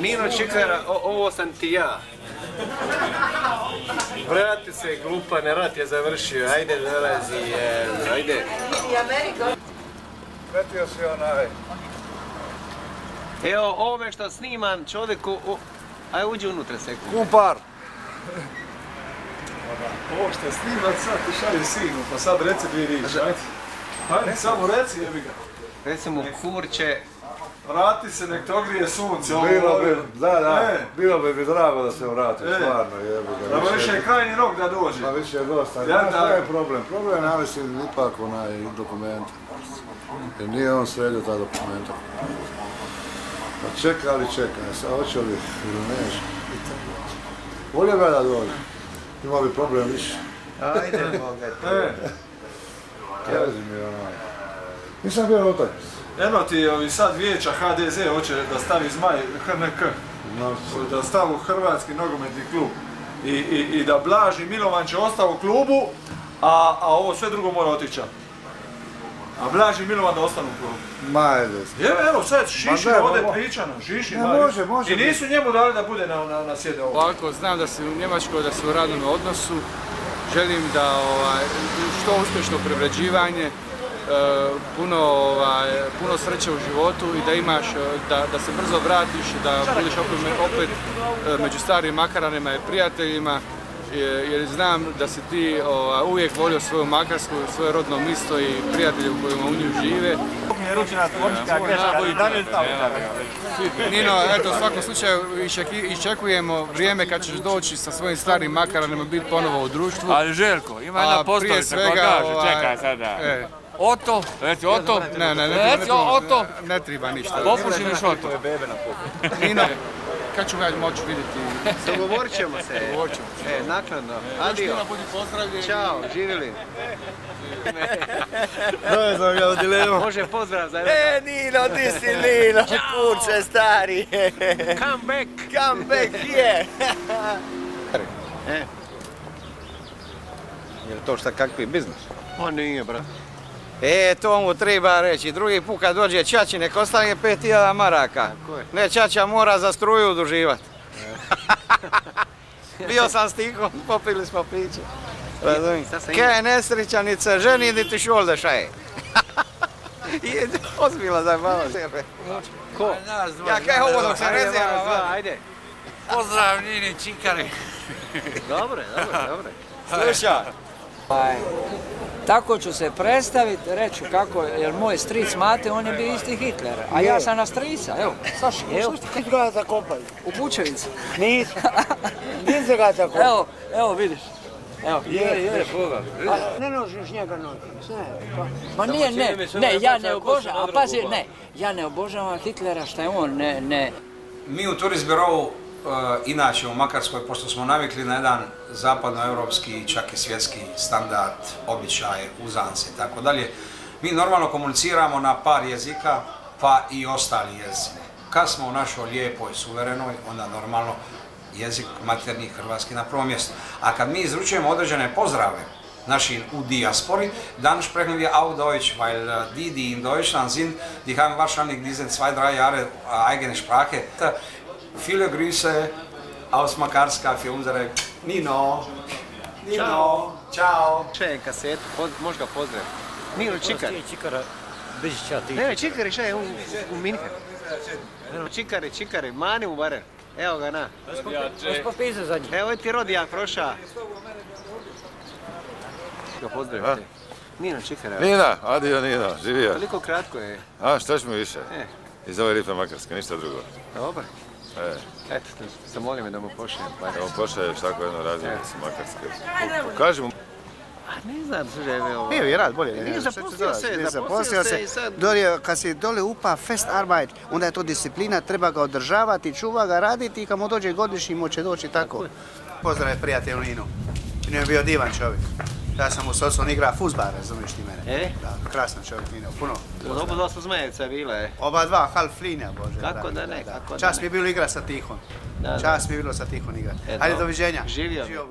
Nino Čikara, o- ovo sam ti ja. Vrati se, glupane, rat je završio, ajde dolazi, je, ajde. Pretio si onaj. Evo, ovome što snimam čovjeku, aj uđi unutra se. Kumpar. Ovo što snimat sad ti šalje sinu, pa sad reci dvije riječi, ajde. Ajde, samo reci jebi ga. Recimo, kurče, Vrati se, nek te ogrije sunce. ovo Bilo bi, da, da, E. bilo bi mi drago da se vratim, E. stvarno, jebi ga. Da više je krajnji rok da dođe. Pa više je dosta. Ja da- je problem? Problem je mislim ipak onaj dokument. Jer nije on sredio ta dokumenta. Pa čeka li čeka, sad hoće li ili neće. Volio ga da dođe. Imao bi problem više. ajde, Boga te. E, Kaži mi onaj. Nisam bio utakmici. eno ti ovi sad vijeća HDZ hoće da stavi zmaj HNK. Da stavi u Hrvatski nogometni klub. I, i, i da Blaži Milovan će ostati u klubu, a, a ovo sve drugo mora otići. A Blaži Milovan da ostane u klubu. Ma ajde. Evo sad Šiši ovdje pričano, Šiši. Ne, može, može I nisu njemu dali da bude na, na, na sjede ovo. Ovako, znam da si u Njemačkoj, da si u radnom odnosu. Želim da ovaj, što uspješno privređivanje, puno, ovaj, puno sreće u životu i da imaš, e, da, da se brzo vratiš, da budeš opet, opet e, među starim makaranima i prijateljima, e, jer znam da si ti ovaj, uvijek volio svoju Makarsku, svoje rodno misto i prijatelje u kojima u nju žive. Nino, eto, u svakom slučaju iščekujemo vrijeme kad ćeš doći sa svojim starim makaranima biti ponovo u društvu. Ali Željko, ima jedna A prije poslovica koja kaže, ovaj, čekaj sada. e. Oto, reci Oto, Ne, ne, ne, ne, reci treba- Oto, ne treba ništa. popuši mi Oto. Nino, kad ću ga moći vidjeti? Dogovorit ćemo se. Dogovorit ćemo E, naknadno. Adio. Nino, budi pozdravljen. Ćao, živjeli. Dovezam ga u dilemu. Može pozdrav za E, Nino, di si Nino, kurče stari. Come back. Come back here. Jel to šta kakvi biznis? On nije, brat. E, to mu treba reći. Drugi put kad dođe Čači, nek ostane 5000 maraka. Ne, Čača mora za struju uduživat. Bio sam s Tikom, popili smo piće. Razumijem. Sad sam Kaj je se ženi, niti šolde šaje. I ozbiljno zajebava sebe. Ko? Ja kaj ovo dok se rezerva? ajde. Pozdrav Nini Čikari. Dobre, dobre, dobre. Slušaj, Tako ću se predstaviti, reći kako, jer moj stric Mate, on je bio isti Hitler, a ja sam na strica, evo, Saši, evo, Ti ga zakopali. u Bučevici. Nisi. Nisi ga zakopali. Evo, evo vidiš. Evo, je, je. Ne nožiš njega noći. Ne. Ma nije, ne, ne, ja ne obožavam, a pazi, ne, ja ne obožavam Hitlera, šta je on, ne, ne, Mi u Turist Birovu, e, inače u Makarskoj, pošto smo navikli na jedan zapadnoevropski, čak i svjetski standard, običaje, uzance i tako dalje, mi normalno komuniciramo na par jezika, pa i ostali jezici. Kad smo u našoj lijepoj, suverenoj, onda normalno jezik materni hrvatski na prvom mjestu. A kad mi izručujemo određene pozdrave, našim u diaspori, dann sprechen wir auch Deutsch, weil äh, die, die in Deutschland sind, die haben wahrscheinlich diese zwei, drei Jahre äh, eigene Sprache. Viele Grüße aus Makarska für unsere Nino. Nino, ciao. Še kasetu, poz, možeš ga pozdraviti. Nino Čikar. Čikara, Bežića ti. Ne, Čikari šta je u, u Minhen. Čikari, Čikari, mani mu barem. Evo ga na. Za njih. Evo ti rodijak proša. Ga pozdravite. Nino Čikar, evo. Nina, adio Nino, živio. Toliko kratko je. A, šta ćemo više? E. Iz ove ripe Makarske, ništa drugo. Dobro. E, Eto, zamoli me da mu pošaljem par. evo pošalješ tako jedno razliku s Makarske. Pokaži mu. A ne znam, slušaj, evo. Bio je rad bolje. Nije ne, zaposlio se, nije zaposlio se i sad- Dole, kad si dole upa fest arbeit, onda je to disciplina, treba ga održavati, čuva ga, raditi i kad mu dođe godišnji moće doći tako. Pozdrav prijatelju Ninu. Nino je bio divan čovjek. Ja sam u socu, on igra fuzbar, razumiješ ti mene? E? Da, krasan čovjek, Mino, puno. Oba dva su zmejevca bile. Oba dva, half linija, Bože. Kako da ne, kako da Čas ne. mi je bilo igra sa Tihom. Da, da. Čas mi je bilo sa Tihom igra. E, Ajde, dobro. doviđenja. Živio. Živio.